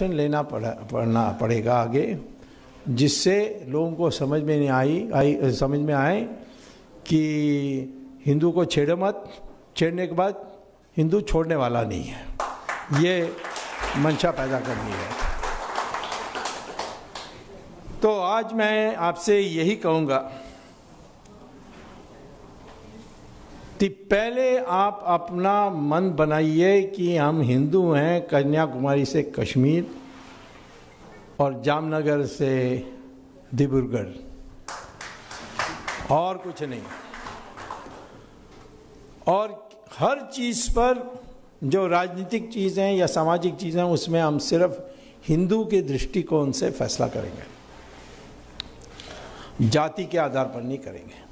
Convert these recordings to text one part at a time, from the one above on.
Action लेना पड़ा, पड़ना पड़ेगा आगे, जिससे लोगों को समझ में नहीं आई आई, समझ में आए कि हिंदू को छेड़ो मत, छेड़ने के बाद हिंदू छोड़ने वाला नहीं है। ये मंशा पैदा करनी है। तो आज मैं आपसे यही कहूँगा कि पहले आप अपना मन बनाइए कि हम हिंदू हैं, कन्याकुमारी से कश्मीर और जामनगर से डिब्रूगढ़ और कुछ नहीं। और हर चीज़ पर जो राजनीतिक चीज़ें या सामाजिक चीज़ें उसमें हम सिर्फ़ हिंदू के दृष्टिकोण से फैसला करेंगे। जाति के आधार पर नहीं करेंगे।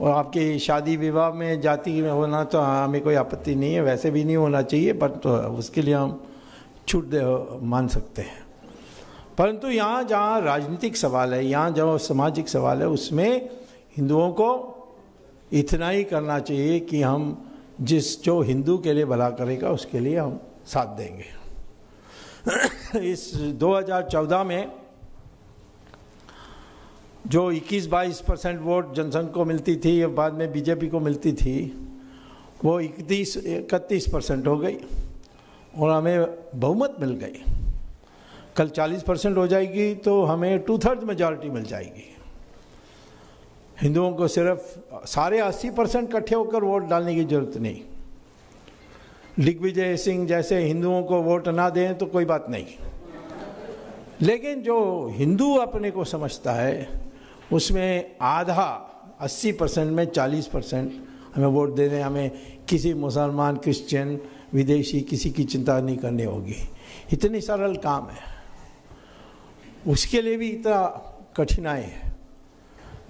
और आपकी शादी विवाह में जाति में होना तो हमें कोई आपत्ति नहीं है, वैसे भी नहीं होना चाहिए, पर तो उसके लिए हम छूट दे, मान सकते हैं। परंतु यहाँ जहाँ राजनीतिक सवाल है, यहाँ जो सामाजिक सवाल है, उसमें हिंदुओं को इतना ही करना चाहिए कि हम जिस, जो हिंदू के लिए भला करेगा, उसके लिए हम साथ देंगे। इस 2014 में जो 21-22 परसेंट वोट जनसंघ को मिलती थी या बाद में बीजेपी को मिलती थी, वो इकतीस इकतीस परसेंट हो गई और हमें बहुमत मिल गई। कल 40 परसेंट हो जाएगी तो हमें टू थर्ड मेजॉरिटी मिल जाएगी। हिंदुओं को सिर्फ़ सारे 80 परसेंट इकट्ठे होकर वोट डालने की ज़रूरत नहीं। दिग्विजय सिंह जैसे हिंदुओं को वोट ना दें तो कोई बात नहीं। लेकिन जो हिंदू अपने को समझता है उसमें आधा 80 परसेंट में 40 परसेंट हमें वोट देने हमें किसी मुसलमान, क्रिश्चियन, विदेशी किसी की चिंता नहीं करनी होगी। इतनी सरल काम है। उसके लिए भी इतना कठिनाई है।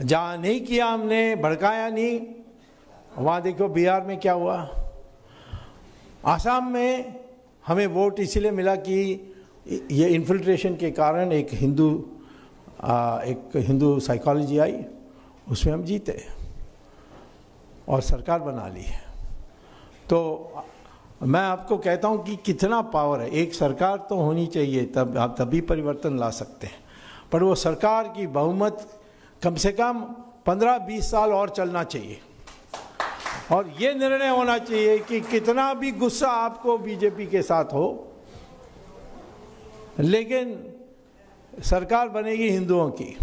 जहाँ नहीं किया हमने, भड़काया नहीं, वहाँ देखो बिहार में क्या हुआ। आसाम में हमें वोट इसीलिए मिला कि ये इन्फिल्ट्रेशन के कारण एक हिंदू एक हिंदू साइकोलॉजी आई, उसमें हम जीते और सरकार बना ली तो मैं आपको कहता हूँ कि कितना पावर है। एक सरकार तो होनी चाहिए, तब आप तभी परिवर्तन ला सकते हैं। पर वो सरकार की बहुमत कम से कम पंद्रह बीस साल और चलना चाहिए। और ये निर्णय होना चाहिए कि कितना भी गुस्सा आपको बीजेपी के साथ हो, लेकिन सरकार बनेगी हिंदुओं की।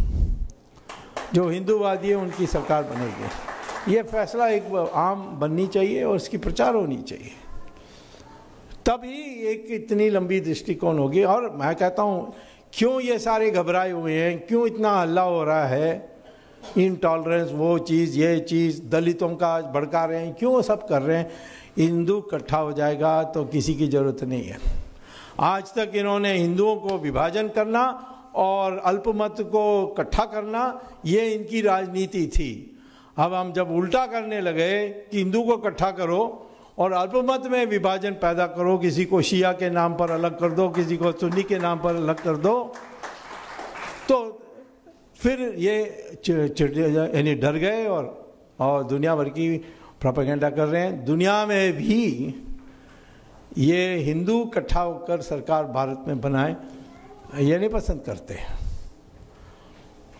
जो हिंदूवादी है, उनकी सरकार बनेगी। ये फैसला एक आम बननी चाहिए और इसकी प्रचार होनी चाहिए। तभी एक इतनी लंबी दृष्टिकोण होगी। और मैं कहता हूँ, क्यों ये सारे घबराए हुए हैं? क्यों इतना हल्ला हो रहा है? इनटॉलरेंस वो चीज़, ये चीज़, दलितों का भड़का रहे हैं। क्यों सब कर रहे हैं? हिंदू इकट्ठा हो जाएगा तो किसी की ज़रूरत नहीं है। आज तक इन्होंने हिंदुओं को विभाजन करना और अल्पमत को इकट्ठा करना, ये इनकी राजनीति थी। अब हम जब उल्टा करने लगे कि हिंदू को इकट्ठा करो और अल्पमत में विभाजन पैदा करो, किसी को शिया के नाम पर अलग कर दो, किसी को सुन्नी के नाम पर अलग कर दो तो फिर ये यानी डर गए और और दुनिया भर की प्रोपेगेंडा कर रहे हैं। दुनिया में भी ये हिंदू इकट्ठा होकर सरकार भारत में बनाए। ये नहीं पसंद करते।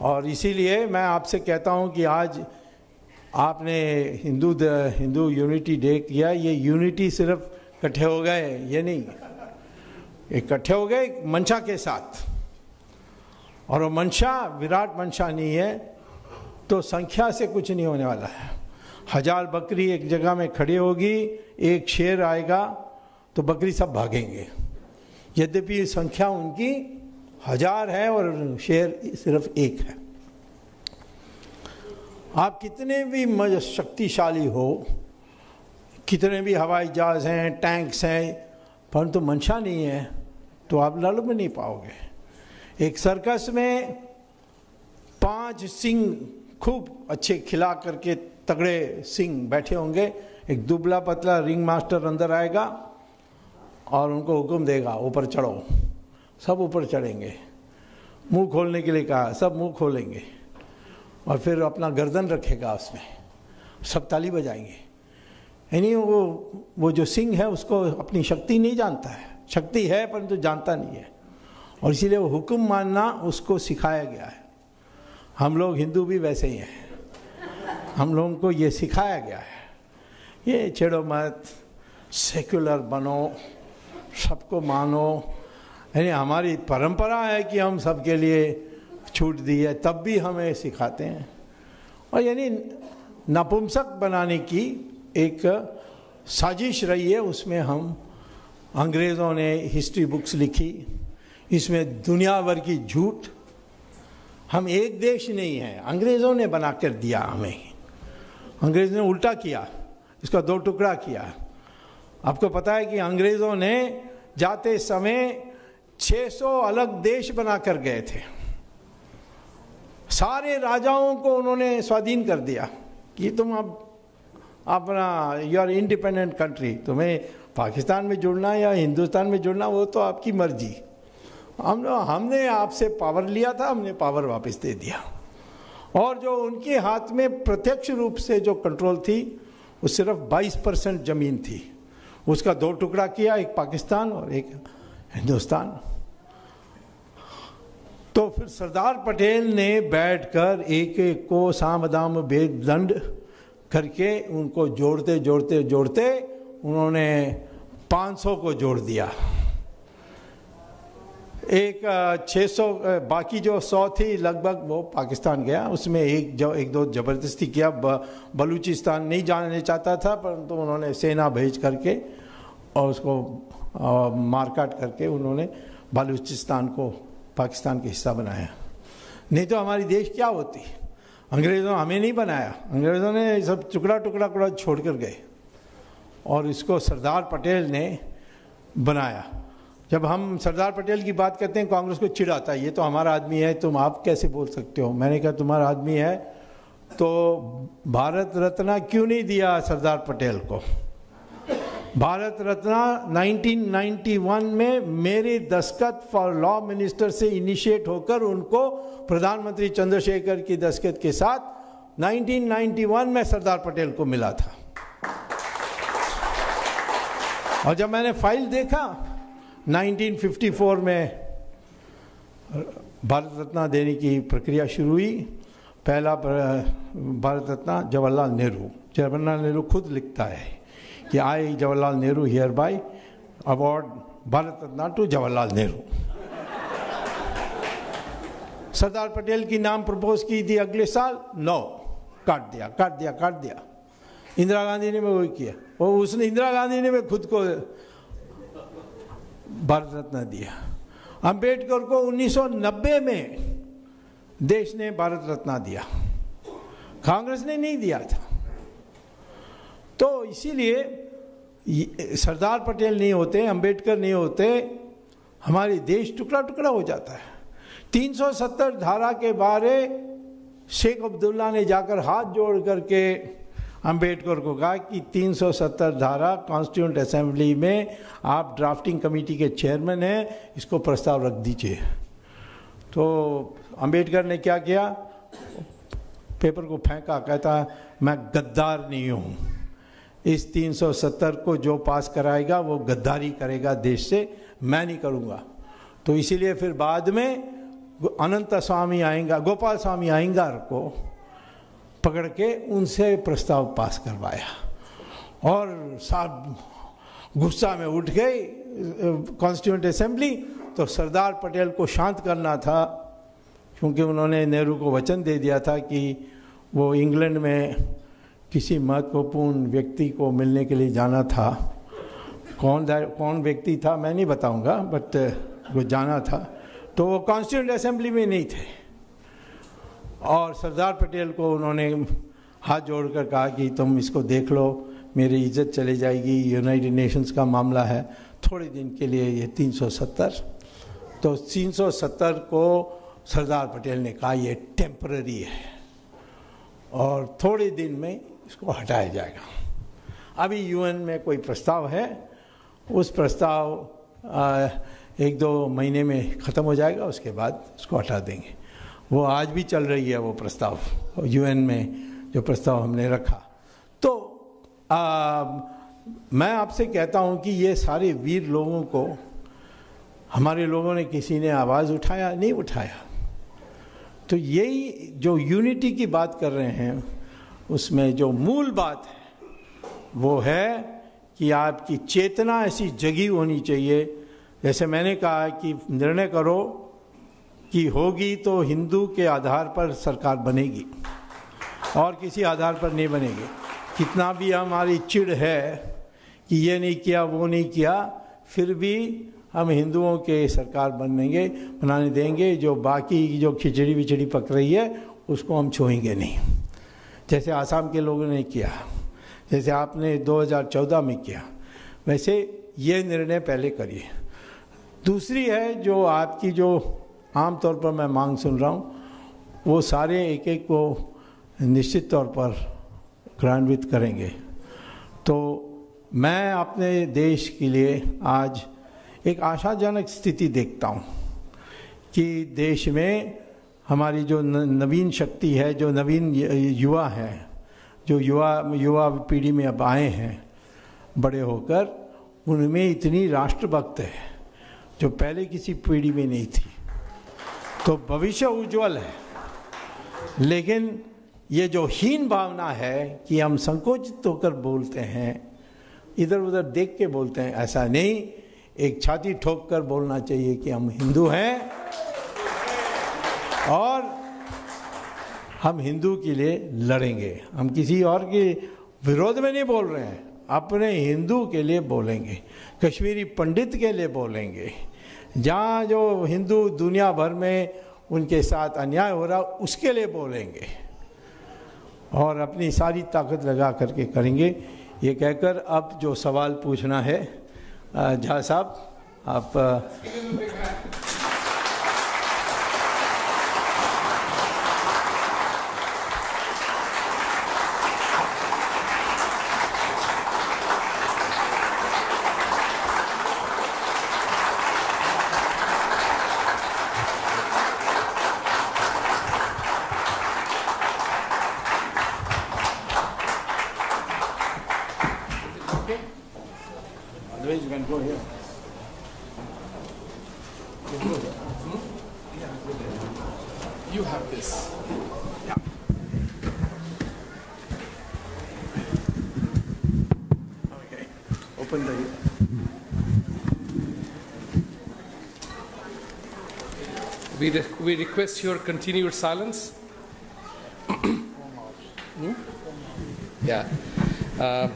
और इसीलिए मैं आपसे कहता हूँ कि आज आपने हिंदू हिंदू यूनिटी डे किया, ये यूनिटी सिर्फ़ इकट्ठे हो गए, ये नहीं। इकट्ठे हो गए मंशा के साथ। और वो मंशा, विराट मंशा नहीं है तो संख्या से कुछ नहीं होने वाला है। हज़ार बकरी एक जगह में खड़ी होगी, एक शेर आएगा तो बकरी सब भागेंगे। यद्यपि संख्या उनकी हज़ार है और शेर सिर्फ़ एक है। आप कितने भी शक्तिशाली हो, कितने भी हवाई जहाज़ हैं टैंक्स हैं, परंतु तो मंशा नहीं है तो आप लड़ भी नहीं पाओगे। एक सर्कस में पाँच सिंह खूब अच्छे खिला करके तगड़े सिंह बैठे होंगे। एक दुबला पतला रिंग मास्टर अंदर आएगा और उनको हुक्म देगा, ऊपर चढ़ो। सब ऊपर चढ़ेंगे। मुँह खोलने के लिए कहा, सब मुँह खोलेंगे। और फिर अपना गर्दन रखेगा उसमें। सब ताली बजाएँगे। यानी वो वो जो सिंह है, उसको अपनी शक्ति नहीं जानता है। शक्ति है, परंतु तो जानता नहीं है। और इसीलिए वो हुक्म मानना उसको सिखाया गया है। हम लोग हिंदू भी वैसे ही हैं। हम लोगों को ये सिखाया गया है। ये छेड़ो मत, सेक्युलर बनो, सबको मानो यानी हमारी परंपरा है कि हम सबके लिए छूट दी है, तब भी हमें सिखाते हैं। और यानी नपुंसक बनाने की एक साजिश रही है, उसमें हम अंग्रेज़ों ने हिस्ट्री बुक्स लिखी, इसमें दुनिया भर की झूठ, हम एक देश नहीं हैं, अंग्रेज़ों ने बना कर दिया हमें। अंग्रेज़ ने उल्टा किया, इसका दो टुकड़ा किया। आपको पता है कि अंग्रेज़ों ने जाते समय 600 अलग देश बनाकर गए थे। सारे राजाओं को उन्होंने स्वाधीन कर दिया कि तुम अब अपना यू आर इंडिपेंडेंट कंट्री तुम्हें पाकिस्तान में जुड़ना या हिंदुस्तान में जुड़ना, वो तो आपकी मर्ज़ी। हम, हमने आपसे पावर लिया था, हमने पावर वापस दे दिया। और जो उनके हाथ में प्रत्यक्ष रूप से जो कंट्रोल थी, वो सिर्फ़ 22 परसेंट ज़मीन थी। उसका दो टुकड़ा किया, एक पाकिस्तान और एक हिंदुस्तान। तो फिर सरदार पटेल ने बैठकर एक एक को साम दाम भेद दंड करके उनको जोड़ते जोड़ते जोड़ते उन्होंने 500 को जोड़ दिया। एक 600 बाकी जो 100 थी लगभग वो पाकिस्तान गया। उसमें एक जो, एक दो ज़बरदस्ती किया। बलूचिस्तान नहीं जाने चाहता था, परंतु तो उन्होंने सेना भेज करके और उसको मारकाट करके उन्होंने बलूचिस्तान को पाकिस्तान का हिस्सा बनाया। नहीं तो हमारी देश क्या होती? अंग्रेज़ों हमें नहीं बनाया। अंग्रेज़ों ने सब टुकड़ा टुकड़ा टुकड़ा छोड़ कर गए। और इसको सरदार पटेल ने बनाया। जब हम सरदार पटेल की बात करते हैं, कांग्रेस को चिढ़ाता है, ये तो हमारा आदमी है, तुम आप कैसे बोल सकते हो? मैंने कहा, तुम्हारा आदमी है तो भारत रत्न क्यों नहीं दिया सरदार पटेल को? भारत रत्न 1991 में मेरे दस्खत फॉर लॉ मिनिस्टर से इनिशिएट होकर उनको प्रधानमंत्री चंद्रशेखर की दस्खत के साथ 1991 में सरदार पटेल को मिला था। और जब मैंने फ़ाइल देखा 1954 में भारत रत्न देने की प्रक्रिया शुरू हुई। पहला, भारत रत्न जवाहरलाल नेहरू जवाहरलाल नेहरू खुद लिखता है। कि Jawaharlal Nehru hereby award Bharat Ratna to Jawaharlal Nehru. Sardar Patel की नाम प्रपोज की थी अगले साल? नौ काट दिया काट दिया काट दिया। इंदिरा गांधी ने भी वही किया। वो उसने इंदिरा गांधी ने भी खुद को भारत रत्न दिया। अंबेडकर को 1990 में देश ने भारत रत्न दिया। कांग्रेस ने नहीं दिया था। तो इसीलिए सरदार पटेल नहीं होते, अंबेडकर नहीं होते, हमारे देश टुकड़ा टुकड़ा हो जाता है। 370 धारा के बारे शेख अब्दुल्ला ने जाकर हाथ जोड़ करके अंबेडकर को कहा कि 370 धारा कॉन्स्टिट्यूंट असेंबली में आप ड्राफ्टिंग कमेटी के चेयरमैन हैं, इसको प्रस्ताव रख दीजिए। तो अंबेडकर ने क्या किया? पेपर को फेंका, कहता, मैं गद्दार नहीं हूँ। इस 370 को जो पास कराएगा, वो गद्दारी करेगा देश से, मैं नहीं करूँगा। तो इसीलिए फिर बाद में अनंत स्वामी आएँगा, गोपाल स्वामी आएंगार को पकड़ के उनसे प्रस्ताव पास करवाया। और साहब गुस्सा में उठ गई कॉन्स्टिट्यूंट असेंबली तो सरदार पटेल को शांत करना था, क्योंकि उन्होंने नेहरू को वचन दे दिया था कि वो इंग्लैंड में किसी महत्वपूर्ण व्यक्ति को मिलने के लिए जाना था। कौन कौन व्यक्ति था मैं नहीं बताऊँगा बट वो जाना था। तो वो कॉन्स्टिट्यूंट असेंबली में नहीं थे। और सरदार पटेल को उन्होंने हाथ जोड़कर कहा कि तुम इसको देख लो, मेरी इज़्ज़त चली जाएगी यूनाइटेड नेशंस का मामला है, थोड़े दिन के लिए ये 370 तो 370 को सरदार पटेल ने कहा, ये टेम्पररी है। और थोड़े दिन में इसको हटाया जाएगा। अभी यूएन में कोई प्रस्ताव है उस प्रस्ताव आ, एक दो महीने में ख़त्म हो जाएगा उसके बाद उसको हटा देंगे। वो आज भी चल रही है वो प्रस्ताव यूएन में जो प्रस्ताव हमने रखा। तो आ, मैं आपसे कहता हूँ कि ये सारे वीर लोगों को हमारे लोगों ने किसी ने आवाज़ उठाया नहीं उठाया। तो यही जो यूनिटी की बात कर रहे हैं उसमें जो मूल बात है, वो है कि आपकी चेतना ऐसी जगी होनी चाहिए। जैसे मैंने कहा कि निर्णय करो कि होगी तो हिंदू के आधार पर सरकार बनेगी और किसी आधार पर नहीं बनेगी। कितना भी हमारी चिड़ है कि ये नहीं किया, वो नहीं किया, फिर भी हम हिंदुओं के सरकार बनेंगे, बनाने देंगे। जो बाकी जो खिचड़ी विचड़ी पक रही है, उसको हम छुएँगे नहीं। जैसे आसाम के लोगों ने किया, जैसे आपने 2014 में किया, वैसे ये निर्णय पहले करिए। दूसरी है जो आपकी जो आम तौर पर मैं मांग सुन रहा हूँ, वो सारे एक एक को निश्चित तौर पर क्रियान्वित करेंगे। तो मैं अपने देश के लिए आज एक आशाजनक स्थिति देखता हूँ कि देश में हमारी जो नवीन शक्ति है, जो नवीन युवा हैं, जो युवा युवा पीढ़ी में अब आए हैं, बड़े होकर, उनमें इतनी राष्ट्रभक्त है, जो पहले किसी पीढ़ी में नहीं थी। तो भविष्य उज्जवल है, लेकिन ये जो हीन भावना है कि हम संकोचित होकर बोलते हैं इधर उधर देख के बोलते हैं, ऐसा नहीं, एक छाती ठोक कर बोलना चाहिए कि हम हिंदू हैं और हम हिंदू के लिए लड़ेंगे। हम किसी और के विरोध में नहीं बोल रहे हैं। अपने हिंदू के लिए बोलेंगे, कश्मीरी पंडित के लिए बोलेंगे। जहाँ जो हिंदू दुनिया भर में उनके साथ अन्याय हो रहा, उसके लिए बोलेंगे। और अपनी सारी ताकत लगा करके करेंगे। ये कहकर अब जो सवाल पूछना है झा साहब, आप we request your continued silence. hmm? Yeah. Uh,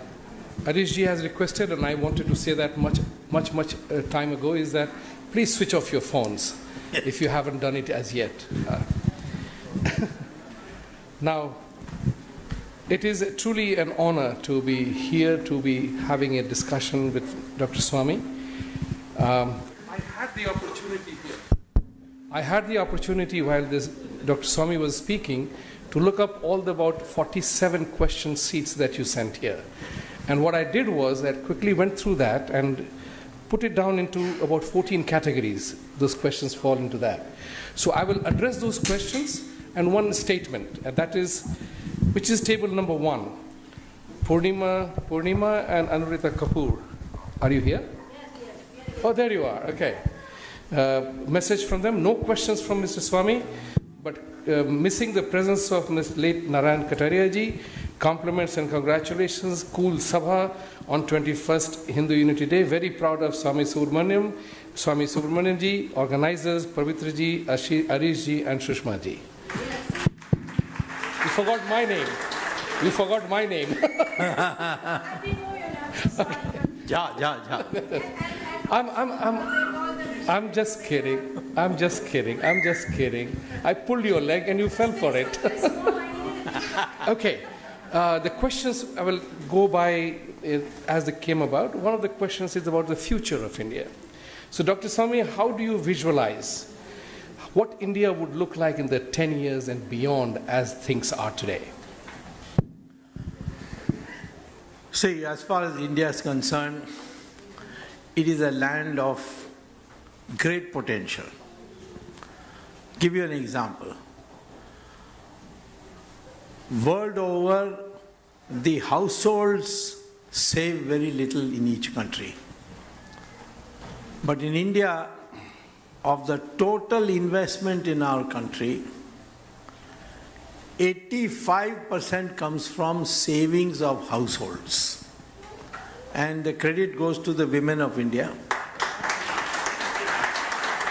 Arishji has requested, and I wanted to say that much, much, much uh, time ago, is that please switch off your phones if you haven't done it as yet. Uh, now, it is truly an honor to be here, to be having a discussion with Dr. Swamy. Um, I had the opportunity I had the opportunity while this Dr. Swamy was speaking to look up all the about 47 question sheets that you sent here. And what I did was I quickly went through that and put it down into about 14 categories. Those questions fall into that. So I will address those questions and one statement, and that is, which is table number one. Purnima, Purnima and Anurita Kapoor. Are you here? Yes, yes, yes. Oh, there you are. Okay. Uh, message from them. No questions from Mr. Swamy, but uh, missing the presence of Ms. late Narayan Kataria ji. Compliments and congratulations. Cool Sabha on 21st Hindu Unity Day. Very proud of Swamy Subramanian, Swamy Subramanian ji, organizers Pavitra ji, Arish ji, and Shushma ji. You forgot my name. You forgot my name. Ja, ja, ja. I'm, I'm, I'm, I'm just kidding. I'm just kidding. I'm just kidding. I pulled your leg and you fell for it. okay. Uh, the questions I will go by as they came about. One of the questions is about the future of India. So, Dr. Swamy, how do you visualize what India would look like in the 10 years and beyond as things are today? See, as far as India is concerned, it is a land of great potential. Give you an example. World over, the households save very little in each country. But in India, of the total investment in our country, 85% comes from savings of households. And the credit goes to the women of India.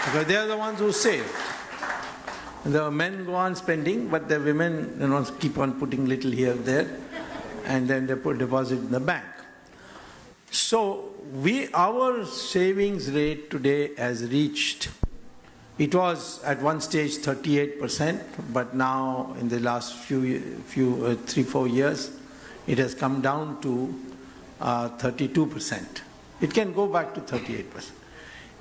Because they are the ones who save. The men go on spending, but the women you know, keep on putting little here there, and then they put deposit in the bank. So we our savings rate today has reached. It was at one stage 38%, but now in the last few few uh, three four years, it has come down to uh, 32%. It can go back to 38%.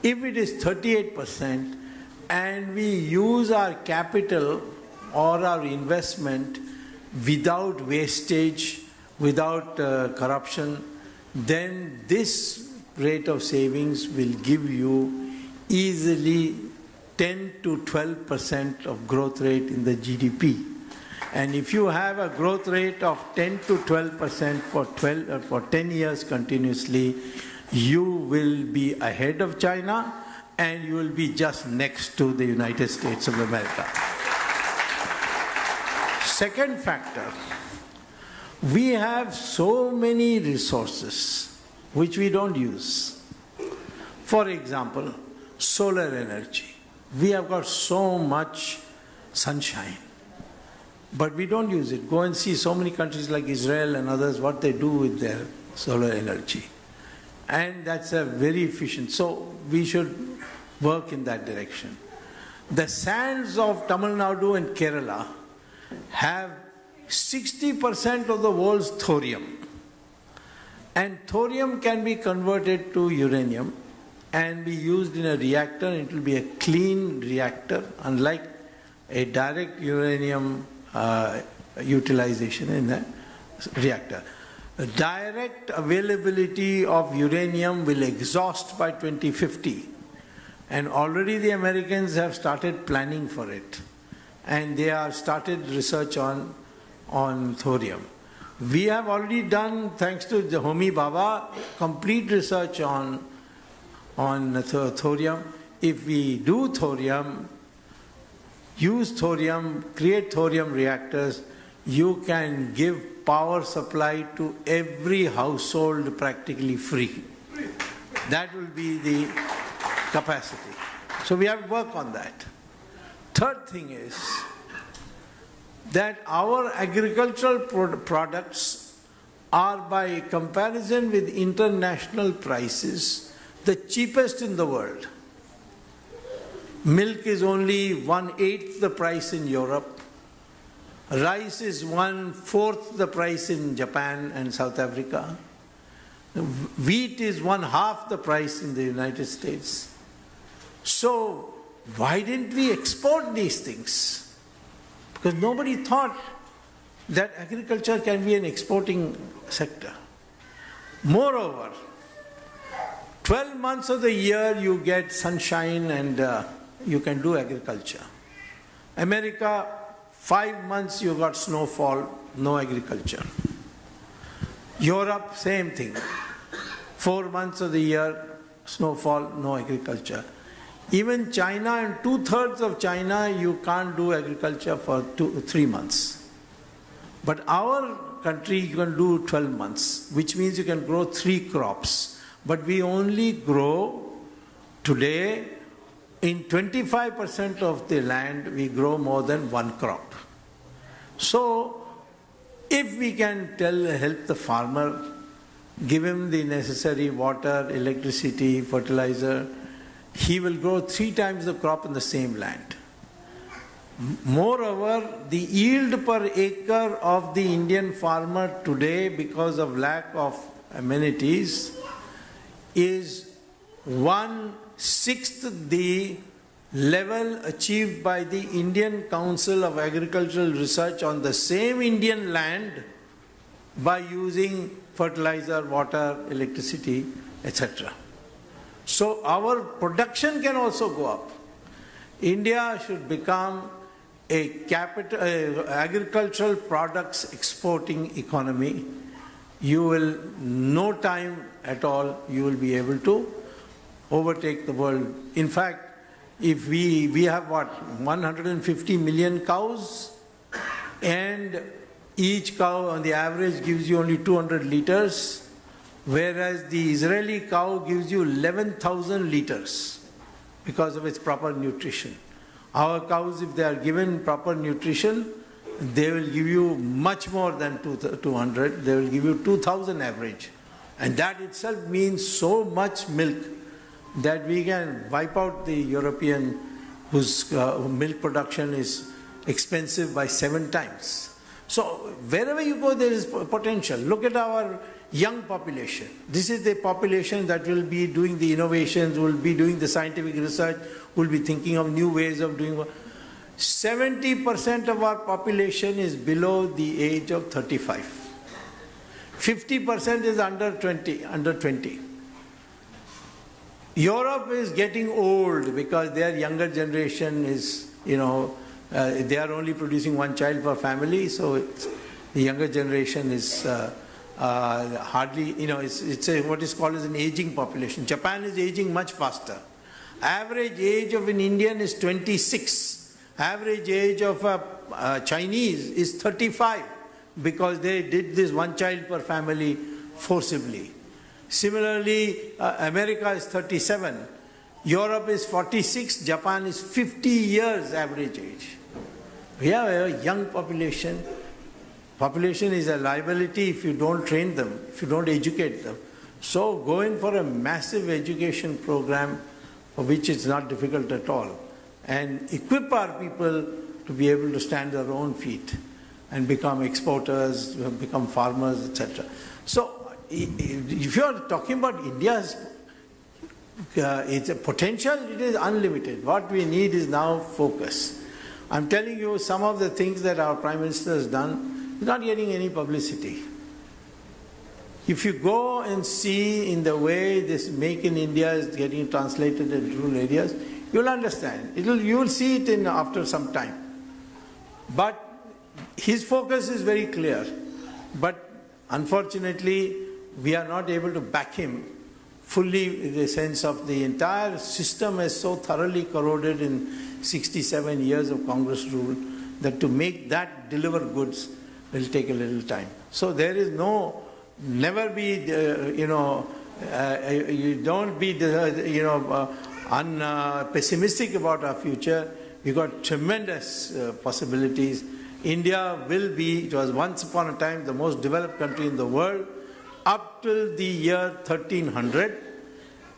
If it is 38%, and we use our capital or our investment without wastage, without uh, corruption, then this rate of savings will give you easily 10 to 12 percent of growth rate in the GDP. And if you have a growth rate of 10 to 12 percent for 12 uh, for 10 years continuously, you will be ahead of China and you will be just next to the United States of America. Second factor, we have so many resources which we don't use. For example, solar energy. We have got so much sunshine, but we don't use it. Go and see so many countries like Israel and others what they do with their solar energy. And that's a very efficient. So we should work in that direction. The sands of Tamil Nadu and Kerala have 60% of the world's thorium. And thorium can be converted to uranium and be used in a reactor. It will be a clean reactor, unlike a direct uranium uh, utilization in a reactor. The direct availability of uranium will exhaust by 2050 and already the Americans have started planning for it. And they have started research on, on thorium. We have already done, thanks to the Homi Bhabha, complete research on, on th- thorium. If we do thorium, use thorium, create thorium reactors, you can give power supply to every household practically free. That will be the capacity. So we have to work on that. Third thing is that our agricultural products are by comparison with international prices the cheapest in the world. Milk is only one eighth the price in Europe. Rice is one fourth the price in Japan and South Africa. Wheat is one half the price in the United States. So, why didn't we export these things? Because nobody thought that agriculture can be an exporting sector. Moreover, 12 months of the year you get sunshine and uh, you can do agriculture. America, five months you got snowfall, no agriculture. Europe, same thing. Four months of the year, snowfall, no agriculture. Even China and two thirds of China, you can't do agriculture for two, three months. But our country, you can do 12 months, which means you can grow three crops. But we only grow today in 25% of the land, we grow more than one crop. So, if we can tell, help the farmer, give him the necessary water, electricity, fertilizer, he will grow three times the crop in the same land. Moreover, the yield per acre of the Indian farmer today, because of lack of amenities, is one sixth the level achieved by the Indian Council of Agricultural Research on the same Indian land by using fertilizer, water, electricity, etc. So our production can also go up. India should become a capital, uh, agricultural products exporting economy. You will, no time at all, you will be able to overtake the world. In fact, if we, we have what, 150 million cows, and each cow on the average gives you only 200 liters, whereas the Israeli cow gives you 11,000 liters because of its proper nutrition. Our cows, if they are given proper nutrition, they will give you much more than 200, they will give you 2000 average. And that itself means so much milk that we can wipe out the European whose uh, milk production is expensive by seven times. So wherever you go, there is potential. Look at our young population. This is the population that will be doing the innovations, will be doing the scientific research, will be thinking of new ways of doing work. 70% of our population is below the age of 35. 50% is under 20, under 20. Europe is getting old because their younger generation is, you know, uh, they are only producing one child per family, so the younger generation is uh, uh, hardly, you know, it's, it's a, what is called as an aging population. Japan is aging much faster. Average age of an Indian is 26. Average age of a uh, Chinese is 35 because they did this one child per family forcibly. Similarly, uh, America is 37, Europe is 46, Japan is 50 years average age. We have a young population. Population is a liability if you don't train them, if you don't educate them. So go in for a massive education program for which it's not difficult at all and equip our people to be able to stand their own feet and become exporters, become farmers, etc. So if you are talking about India's uh, its a potential, it is unlimited. What we need is now focus. I'm telling you some of the things that our Prime Minister has done is not getting any publicity. If you go and see in the way this Make in India is getting translated in rural areas, you'll understand. It'll, you'll see it in after some time. But his focus is very clear. But unfortunately, we are not able to back him fully the sense of the entire system is so thoroughly corroded in 67 years of Congress rule that to make that deliver goods will take a little time. So there is no, never be, uh, you know, uh, you don't be, you know, uh, un, uh, pessimistic about our future. We've got tremendous uh, possibilities. India will be, it was once upon a time the most developed country in the world up till the year 1300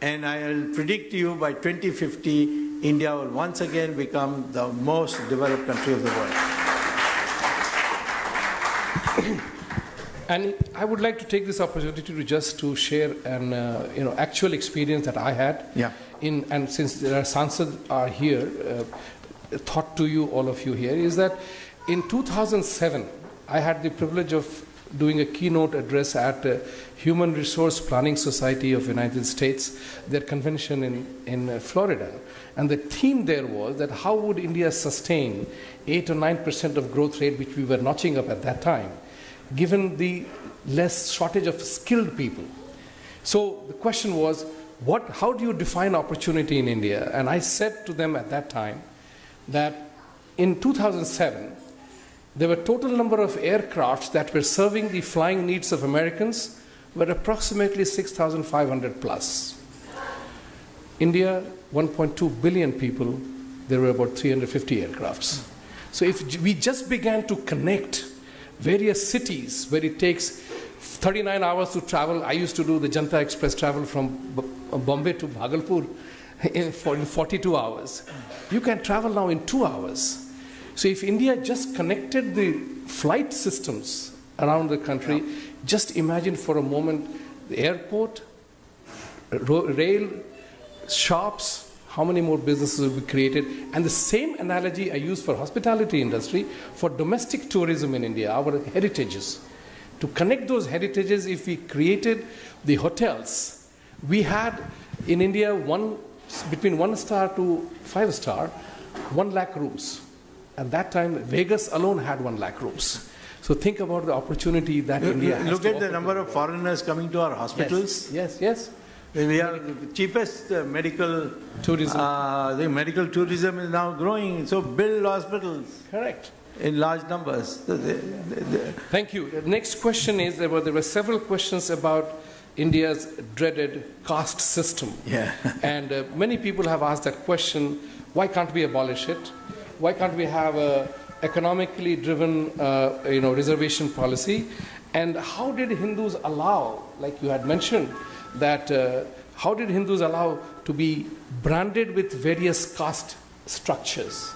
and I will predict to you by 2050 India will once again become the most developed country of the world. and I would like to take this opportunity to just to share an uh, you know actual experience that I had. Yeah. In and since there are Sansad are here, uh, thought to you all of you here is that in 2007 I had the privilege of doing a keynote address at uh, Human Resource Planning Society of United States, their convention in, in uh, Florida. And the theme there was that how would India sustain 8 or 9% of growth rate, which we were notching up at that time, given the less shortage of skilled people. So the question was, what, how do you define opportunity in India? And I said to them at that time that in 2007, there were total number of aircrafts that were serving the flying needs of Americans were approximately 6,500 plus. India, 1.2 billion people, there were about 350 aircrafts. So if we just began to connect various cities where it takes 39 hours to travel, I used to do the Janta Express travel from uh, Bombay to Bhagalpur in 42 hours. You can travel now in two hours. So if India just connected the flight systems around the country, yeah. just imagine for a moment the airport, rail, shops, how many more businesses will be created and the same analogy i use for hospitality industry for domestic tourism in india our heritages to connect those heritages if we created the hotels we had in india one between one star to five star one lakh rooms at that time, Vegas alone had one lakh rooms. So think about the opportunity that look, India Look at the number of foreigners coming to our hospitals. Yes, yes. yes. We are the cheapest uh, medical Tourism. Uh, the medical tourism is now growing. So build hospitals Correct. in large numbers. Thank you. The next question is there were, there were several questions about India's dreaded caste system. yeah. And uh, many people have asked that question why can't we abolish it? Why can't we have a economically driven uh, you know, reservation policy? And how did Hindus allow, like you had mentioned, that uh, how did Hindus allow to be branded with various caste structures?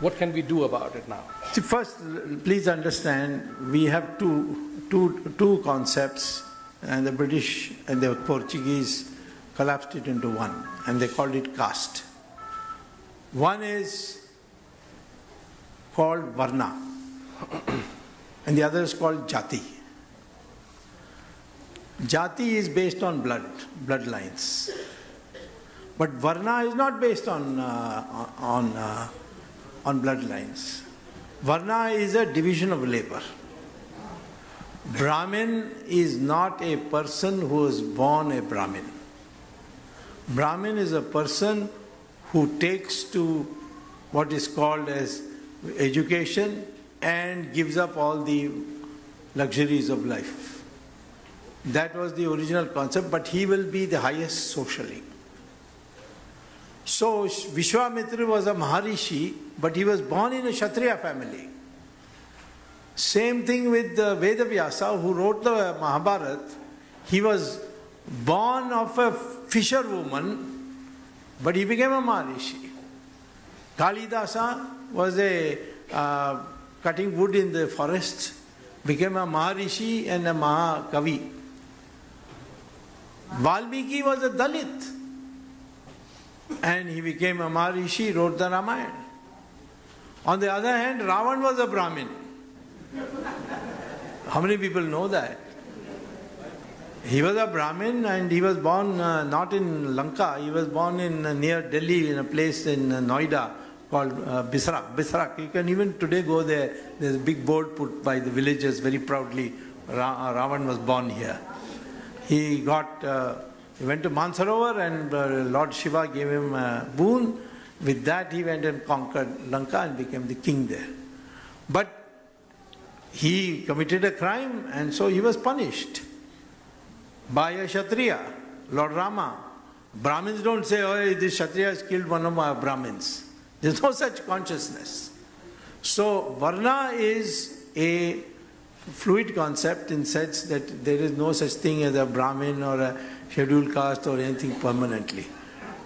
What can we do about it now? See, first, please understand, we have two, two, two concepts, and the British and the Portuguese collapsed it into one, and they called it caste. One is called Varna, and the other is called Jati. Jati is based on blood, bloodlines. But Varna is not based on, uh, on, uh, on bloodlines. Varna is a division of labor. Brahmin is not a person who is born a Brahmin. Brahmin is a person who takes to what is called as education and gives up all the luxuries of life. That was the original concept, but he will be the highest socially. So Vishwamitra was a Maharishi, but he was born in a Kshatriya family. Same thing with Vedavyasa, who wrote the Mahabharata. He was born of a fisherwoman, but he became a Maharishi. Kalidasa was a uh, cutting wood in the forest, became a Maharishi and a Mahakavi. Valmiki was a Dalit and he became a Maharishi, wrote the Ramayana. On the other hand, Ravan was a Brahmin. How many people know that? He was a Brahmin and he was born uh, not in Lanka, he was born in uh, near Delhi in a place in uh, Noida called uh, Bisrakh. Bisrakh, you can even today go there. There's a big board put by the villagers very proudly. Ra- uh, Ravan was born here. He got, uh, he went to Mansarovar and uh, Lord Shiva gave him a boon. With that, he went and conquered Lanka and became the king there. But he committed a crime and so he was punished by a Kshatriya, Lord Rama. Brahmins don't say, oh, this Kshatriya has killed one of my Brahmins. There's no such consciousness. So, Varna is a fluid concept in sense that there is no such thing as a Brahmin or a scheduled caste or anything permanently.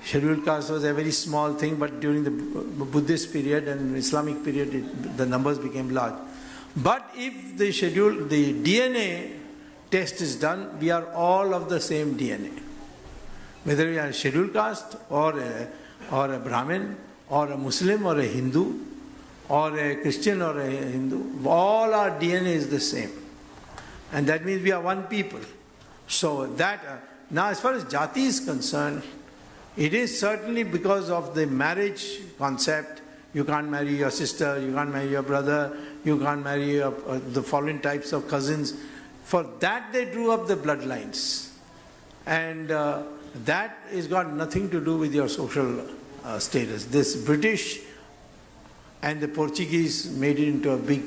Scheduled caste was a very small thing, but during the Buddhist period and Islamic period, it, the numbers became large. But if the schedule, the DNA test is done, we are all of the same DNA. Whether we are scheduled caste or a, or a Brahmin or a Muslim or a Hindu or a Christian or a Hindu, all our DNA is the same. And that means we are one people. So that, uh, now as far as Jati is concerned, it is certainly because of the marriage concept. You can't marry your sister, you can't marry your brother, you can't marry your, uh, the following types of cousins. For that, they drew up the bloodlines. And uh, that has got nothing to do with your social uh, status. This British and the Portuguese made it into a big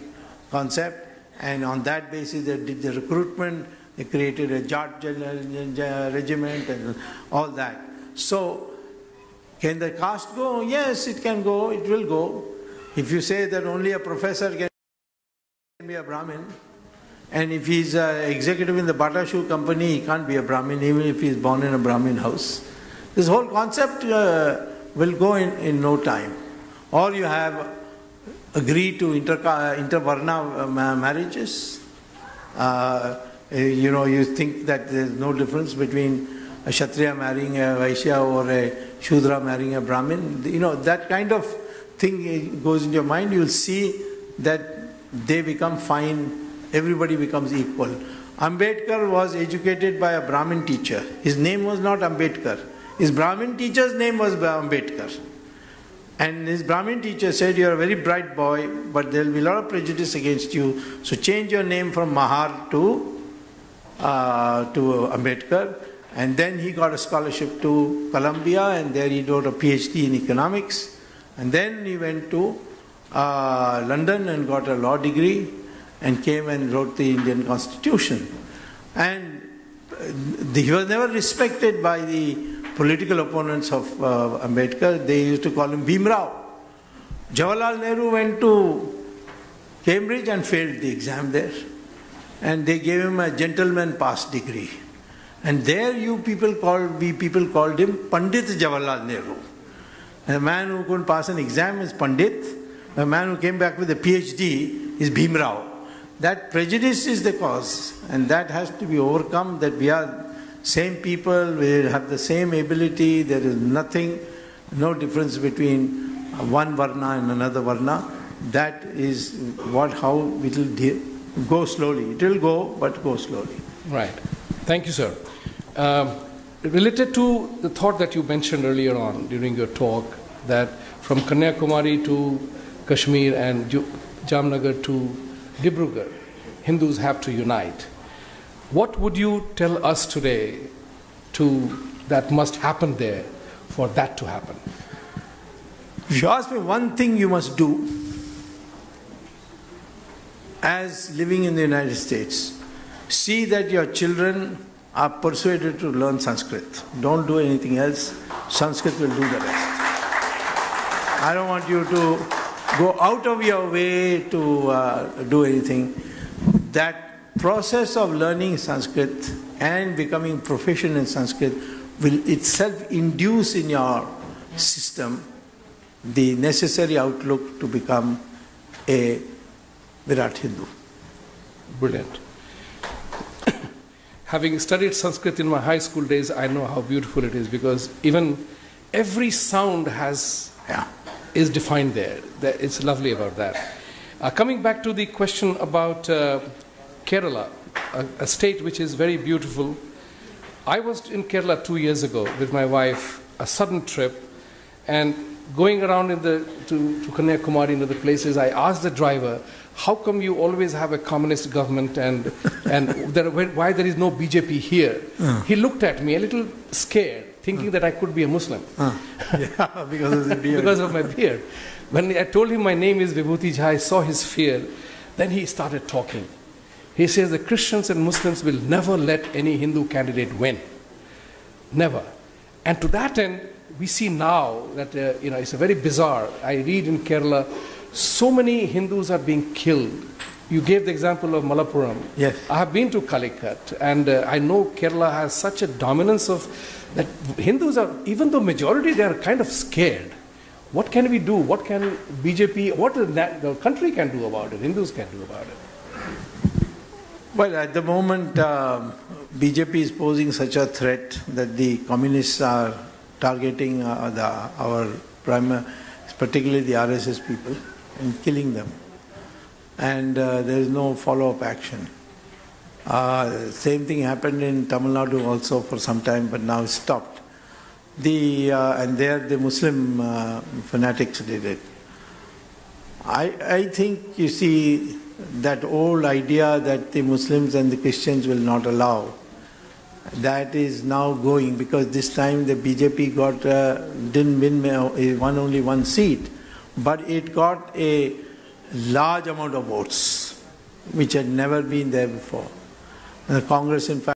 concept, and on that basis, they did the recruitment, they created a Jat regiment, and all that. So, can the caste go? Yes, it can go, it will go. If you say that only a professor can be a Brahmin, and if he's an executive in the Bata shoe company, he can't be a Brahmin, even if he's born in a Brahmin house. This whole concept uh, will go in, in no time. Or you have agreed to inter, uh, intervarna uh, marriages. Uh, eh, you know, you think that there's no difference between a Kshatriya marrying a Vaishya or a Shudra marrying a Brahmin. You know, that kind of thing eh, goes in your mind. You'll see that they become fine, everybody becomes equal. Ambedkar was educated by a Brahmin teacher. His name was not Ambedkar. His Brahmin teacher's name was Ambedkar. And his Brahmin teacher said, You're a very bright boy, but there will be a lot of prejudice against you. So change your name from Mahar to, uh, to Ambedkar. And then he got a scholarship to Columbia, and there he wrote a PhD in economics. And then he went to uh, London and got a law degree and came and wrote the Indian Constitution. And uh, he was never respected by the political opponents of uh, Ambedkar. They used to call him Bhimrao. Jawaharlal Nehru went to Cambridge and failed the exam there. And they gave him a gentleman pass degree. And there you people called, we people called him Pandit Jawaharlal Nehru. And a man who couldn't pass an exam is Pandit. A man who came back with a PhD is Bhimrao. That prejudice is the cause, and that has to be overcome. That we are same people, we have the same ability. There is nothing, no difference between one varna and another varna. That is what how it will de- go slowly. It will go, but go slowly. Right. Thank you, sir. Um, related to the thought that you mentioned earlier on during your talk, that from Kanyakumari to Kashmir and Jamnagar to Dibrugarh, Hindus have to unite. What would you tell us today to that must happen there for that to happen? If you ask me one thing you must do as living in the United States, see that your children are persuaded to learn Sanskrit. Don't do anything else. Sanskrit will do the rest. I don't want you to go out of your way to uh, do anything. That process of learning Sanskrit and becoming proficient in Sanskrit will itself induce in your system the necessary outlook to become a Virat Hindu. Brilliant. Having studied Sanskrit in my high school days, I know how beautiful it is because even every sound has Yeah. is defined there. That- It's lovely about that. Uh, coming back to the question about uh, Kerala, a, a state which is very beautiful. I was in Kerala two years ago with my wife, a sudden trip, and going around in the, to, to Kanyakumari and other places, I asked the driver, how come you always have a communist government and, and there, why there is no BJP here? Uh. He looked at me a little scared, thinking uh. that I could be a Muslim uh. yeah, because of because of my beard. When I told him my name is Vibhuti Jha, I saw his fear. Then he started talking. He says the Christians and Muslims will never let any Hindu candidate win. Never. And to that end, we see now that uh, you know it's a very bizarre. I read in Kerala, so many Hindus are being killed. You gave the example of Malappuram. Yes. I have been to Calicut, and uh, I know Kerala has such a dominance of that Hindus are, even though majority, they are kind of scared. What can we do? What can BJP, what the, the country can do about it? Hindus can do about it. Well, at the moment, um, BJP is posing such a threat that the communists are targeting uh, the, our prime, particularly the RSS people, and killing them. And uh, there is no follow-up action. Uh, same thing happened in Tamil Nadu also for some time, but now it's stopped. The uh, and there the Muslim uh, fanatics did it. I, I think you see that old idea that the Muslims and the Christians will not allow, that is now going because this time the BJP got uh, didn't win uh, won only one seat, but it got a large amount of votes, which had never been there before. The Congress, in fact.